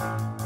Bye.